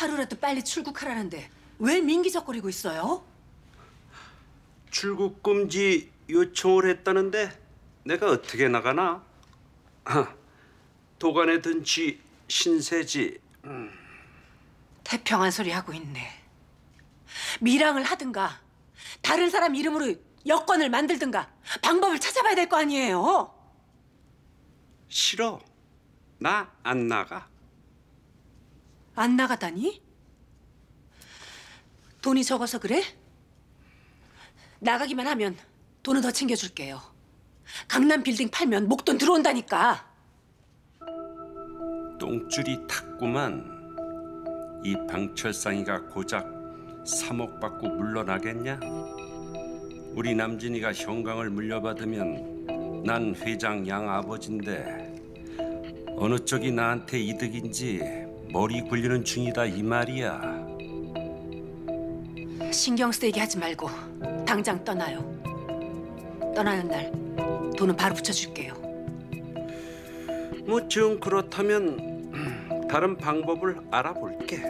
하루라도 빨리 출국하라는데 왜 민기적거리고 있어요? 출국 금지 요청을 했다는데 내가 어떻게 나가나? 아, 도관에 든 지 신세지. 태평한 소리 하고 있네. 밀항을 하든가 다른 사람 이름으로 여권을 만들든가 방법을 찾아봐야 될 거 아니에요. 싫어. 나 안 나가. 안 나가다니? 돈이 적어서 그래? 나가기만 하면 돈은 더 챙겨줄게요. 강남 빌딩 팔면 목돈 들어온다니까. 똥줄이 탔구만. 이 방철상이가 고작 3억 받고 물러나겠냐? 우리 남진이가 형광을 물려받으면 난 회장 양 아버지인데 어느 쪽이 나한테 이득인지 머리 굴리는 중이다 이 말이야. 신경 쓰이게 하지 말고 당장 떠나요. 떠나는 날 돈은 바로 붙여줄게요. 뭐 좀 그렇다면 다른 방법을 알아볼게.